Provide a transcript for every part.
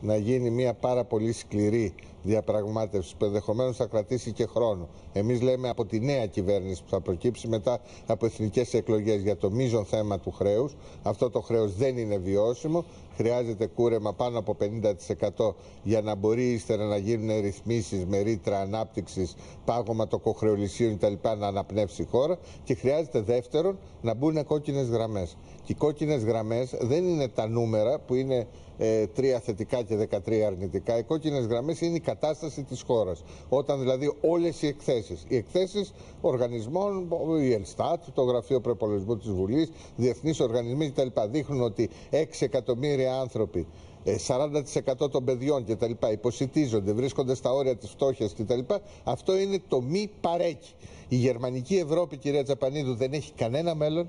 να γίνει μια πάρα πολύ σκληρή διαπραγμάτευσης που ενδεχομένως θα κρατήσει και χρόνο. Εμείς λέμε από τη νέα κυβέρνηση που θα προκύψει μετά από εθνικές εκλογές για το μείζον θέμα του χρέους. Αυτό το χρέος δεν είναι βιώσιμο. Χρειάζεται κούρεμα πάνω από 50% για να μπορεί ύστερα να γίνουν ρυθμίσεις με ρήτρα ανάπτυξης, πάγωμα τοκοχρεολυσίων κτλ. να αναπνεύσει η χώρα. Και χρειάζεται δεύτερον να μπουν κόκκινες γραμμές. Και οι κόκκινες γραμμές δεν είναι τα νούμερα που είναι ε, τρία θετικά και 13 αρνητικά. Οι κόκκινες γραμμές είναι η κατάσταση της χώρας. Όταν δηλαδή όλες οι εκθέσεις, οι εκθέσεις οργανισμών, η Ελστάτ, το Γραφείο Προπολογισμού της Βουλής, διεθνείς οργανισμοί κτλ. δείχνουν ότι 6 εκατομμύρια άνθρωποι 40% ε, των παιδιών κτλ. υποσυτίζονται, βρίσκονται στα όρια της φτώχειας κτλ. Αυτό είναι το μη παρέκει. Η γερμανική Ευρώπη, κυρία Τζαπανίδου, δεν έχει κανένα μέλλον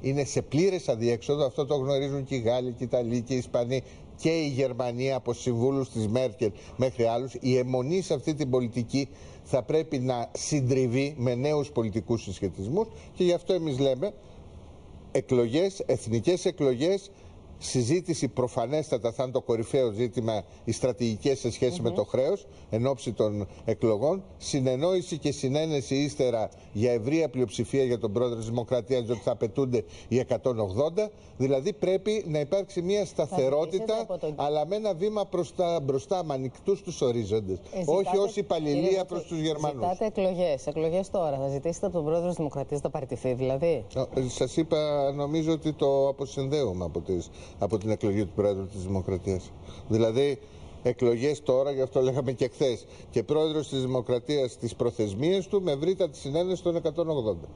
είναι σε πλήρες αδιέξοδο. Αυτό το γνωρίζουν και οι Γάλλοι, και οι Ιταλοί και οι Ισπανοί και η Γερμανία από συμβούλους της Μέρκελ μέχρι άλλους. Η αιμονή σε αυτή την πολιτική θα πρέπει να συντριβεί με νέους πολιτικούς συσχετισμούς και γι' αυτό εμείς λέμε εκλογές, εθνικές εκλογές συζήτηση προφανέστατα θα είναι το κορυφαίο ζήτημα οι στρατηγικές σε σχέση με το χρέος εν ώψη των εκλογών. Συνεννόηση και συνένεση ύστερα για ευρεία πλειοψηφία για τον πρόεδρο της Δημοκρατίας ότι θα απαιτούνται οι 180 δηλαδή πρέπει να υπάρξει μια σταθερότητα αλλά με ένα βήμα προς τα μπροστά με ανοιχτούς τους ορίζοντες. Ε, όχι ως υπαλληλία προς τους Γερμανούς. Ζητάτε εκλογές, εκλογές τώρα. Θα ζητήσετε από τον πρόεδρο της Δημοκρατίας να παραιτηθεί δηλαδή; Ε, Σας είπα νομίζω ότι το αποσυνδέουμε από τις από την εκλογή του Πρόεδρου της Δημοκρατίας. Δηλαδή, εκλογές τώρα, γι' αυτό λέγαμε και χθες, και Πρόεδρος της Δημοκρατίας στις προθεσμίες του με βρήτα τη συνένεση των 180.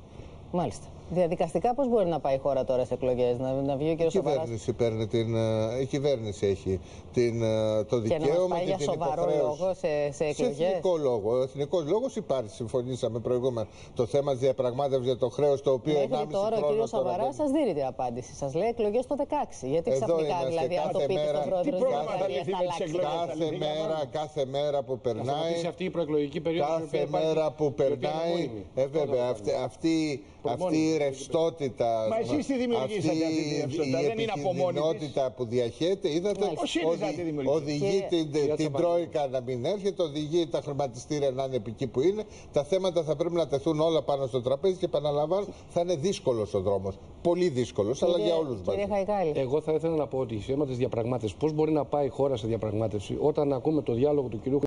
Μάλιστα. Διαδικαστικά πώς μπορεί να πάει η χώρα τώρα σε εκλογές, να, να βγει ο κ. Σοβαρά. Παίρνει την, ε, η κυβέρνηση έχει την, ε, το δικαίωμα και να πάει για σοβαρό λόγο σε, σε εκλογές; Σε εθνικό λόγο. Ο εθνικός λόγος υπάρχει. Συμφωνήσαμε προηγούμενα. Το θέμα της διαπραγμάτευσης για το χρέος το οποίο Μέχρι τώρα ο κ. Σοβαρά σας δίνει την απάντηση. Σας λέει εκλογές το 16. Γιατί ξαφνικά δηλαδή αν το πείτε στον πρόεδρο της Κάθε μέρα, κάθε μέρα που περνάει. αυτή η προεκλογική περίοδο. Κάθε μέρα που περνάει. Ε, βέβαια, αυτή αυτή η ρευστότητα, Μα εσείς τη δημιουργήσατε αυτή, τη ρευστότητα, δεν είναι από μόνη που διαχέεται, είδατε, οδη, οδηγεί την, την Τρόικα να μην έρχεται, οδηγεί τα χρηματιστήρια να είναι εκεί που είναι. Τα θέματα θα πρέπει να τεθούν όλα πάνω στο τραπέζι και επαναλαμβάνω θα είναι δύσκολος ο δρόμος. Πολύ δύσκολος, αλλά για όλους μας. Εγώ θα ήθελα να πω ότι θέμα της διαπραγμάτευσης, πώς μπορεί να πάει η χώρα σε διαπραγμάτευση όταν ακούμε το διάλογο του κ.